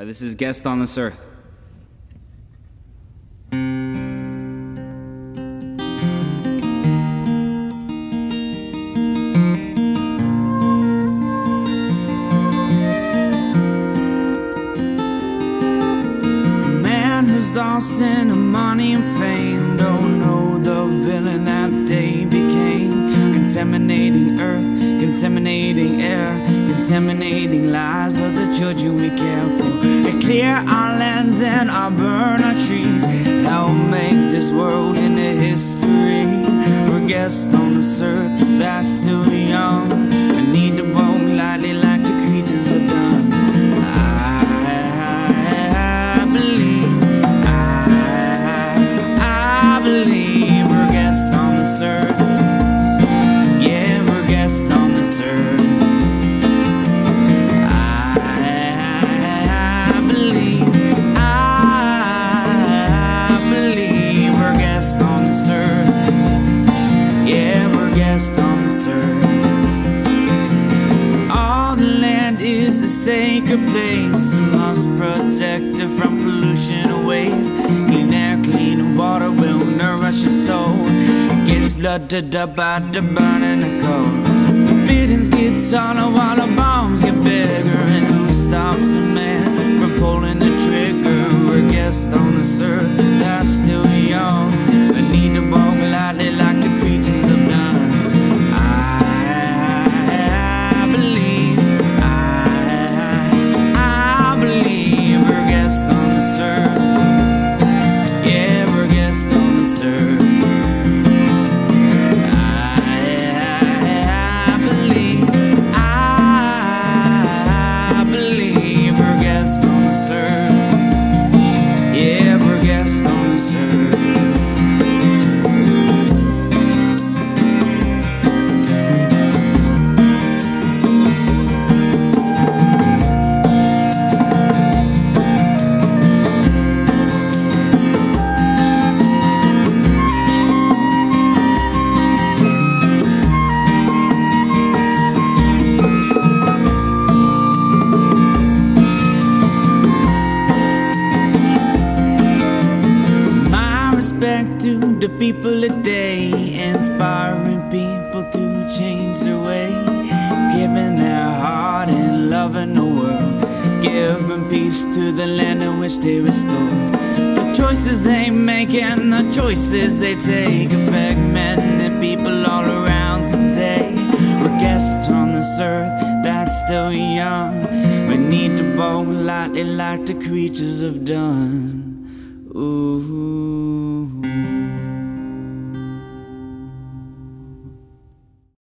Alright, this is Guest on this Earth. lost in money and fame Don't know the villain that they became Contaminating earth, contaminating air Contaminating lives of the children we care for And clear our lands and our burn our trees. Help make this world sacred place. Must protect it from pollution and waste. Clean air, clean water will nourish your soul. It gets flooded up by the burning coal. The buildings get taller while the bombs get bigger. Respect to the people today, inspiring people to change their way, giving their heart and loving the world, giving peace to the land in which they restore. The choices they make and the choices they take affect men and people all around today. We're guests on this earth that's still young. We need to walk lightly like the creatures have done. Ooh.